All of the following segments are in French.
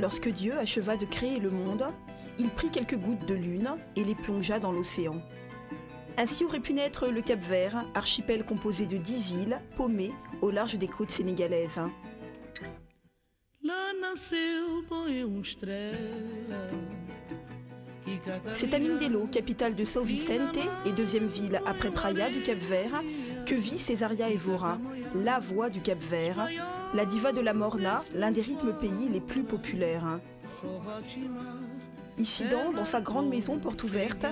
lorsque Dieu acheva de créer le monde, il prit quelques gouttes de lune et les plongea dans l'océan. Ainsi aurait pu naître le Cap Vert, archipel composé de dix îles, paumées au large des côtes sénégalaises. C'est à Mindelo, capitale de São Vicente et deuxième ville après Praia du Cap Vert, que vit Césaria Evora, la voix du Cap Vert, la diva de la Morna, l'un des rythmes pays les plus populaires. Ici dans, dans sa grande maison porte ouverte,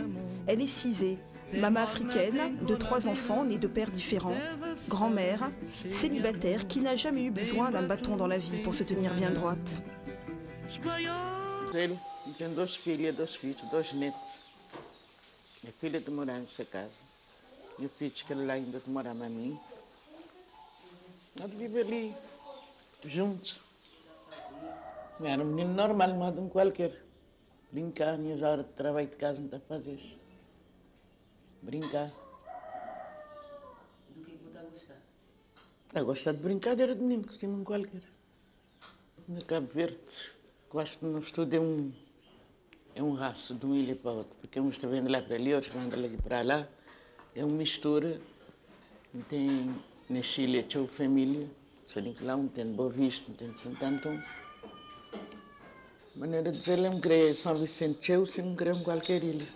elle est cisée, maman africaine, de trois enfants nés de pères différents, grand-mère, célibataire qui n'a jamais eu besoin d'un bâton dans la vie pour se tenir bien droite. Juntos. Era um menino normal, mas de um qualquer. Brincar, minhas horas de trabalho de casa não está a fazer. Brincar. Do que é que você está a gostar? Eu gosto de brincadeira de menino, que um qualquer. Na Cabo Verde, de não estudo é um, é um raço de uma ilha para outra, porque uns estão vendo lá para ali, outros vão dali para lá. É uma mistura. Tem na Chile, tinha família, que um tem Boa Vista, tem Santo Antônio. Maneira de dizer, eu queria São Vicente, Tcheu, se não queria qualquer ilha.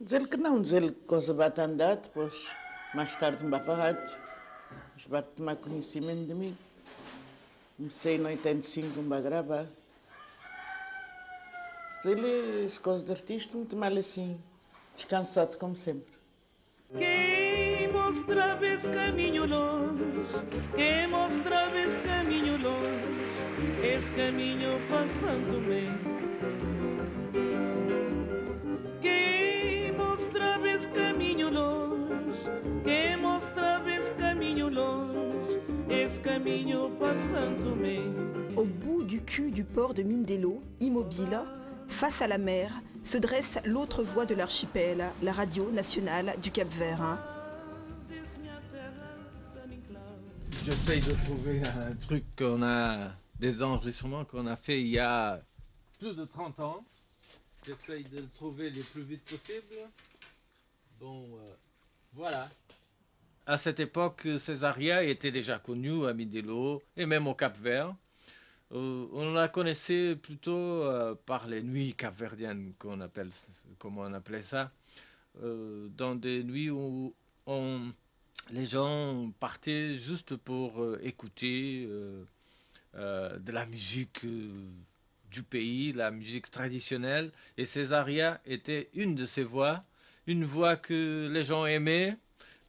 Dizer que não, dizer que coisa bate a andar, depois mais tarde me a rádio. Mas bate tomar conhecimento de mim. Comecei no 85 me vai gravar. Dizer esse coisa de artista, muito mal assim, descansado como sempre. Quem mostra esse caminho longe, quem mostra esse caminho longe, esse caminho passando bem. Quem mostra esse caminho longe, quem mostra esse caminho longe, esse caminho passando. Au bout du cul du port de Mindelo, immobile, face à la mer, se dresse l'autre voie de l'archipel, la radio nationale du Cap J'essaye de trouver un truc qu'on a, des enregistrements qu'on a fait il y a plus de 30 ans. J'essaye de le trouver le plus vite possible. Bon, euh, voilà. À cette époque, Césaria était déjà connue à Mindelo et même au Cap Vert. Euh, on la connaissait plutôt euh, par les nuits capverdiennes, qu'on appelle, comme on appelait ça, dans des nuits où on, les gens partaient juste pour euh, écouter euh, euh, de la musique du pays, la musique traditionnelle. Et Césaria était une de ces voix, une voix que les gens aimaient,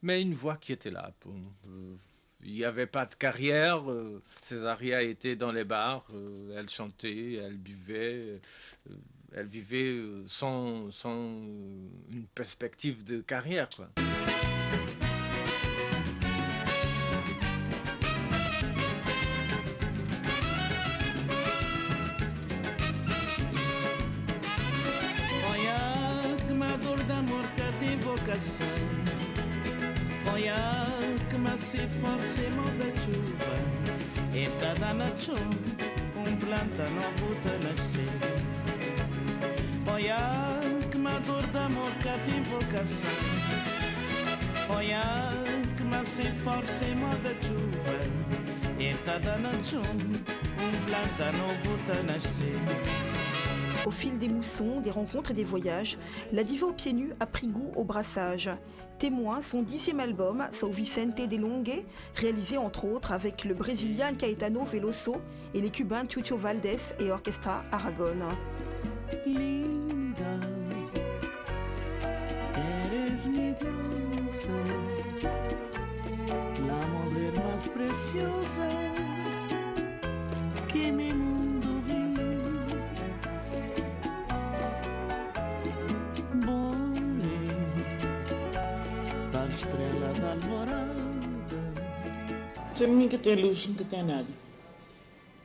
mais une voix qui était là. il n'y avait pas de carrière. Césaria était dans les bars, elle chantait, elle buvait, elle vivait sans, une perspective de carrière. invocação. Olha que nasce forcément da chuva, e cada nação, um planta novo te nascer. Olha que mador da amor que invocação. Olha que nasce forcément da chuva, e cada nação, um planta novo te nascer. Au fil des moussons, des rencontres et des voyages, la diva aux pieds nus a pris goût au brassage. Témoin son dixième album, Sao Vicente de Longue, réalisé entre autres avec le brésilien Caetano Veloso et les cubains Chucho Valdés et Orchestra Aragon. la estrela da alvorada. Para mim nunca tem luz, nunca tem nada.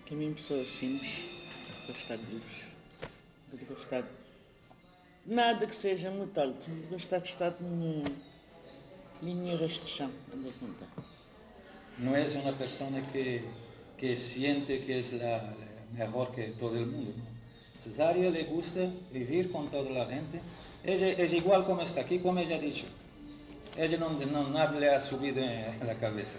Que a minha pessoa simples, gostar de luz. De gostar de nada que seja muito alto. De gostar de estar numa linha de chão, onde é que não es una persona que, que siente que es la, la mejor que todo el mundo. ¿no? Cesárea le gusta vivir con toda la gente. Ella es igual como está aquí, como ella ha dicho. Ele não, não, nada lhe é subido na cabeça.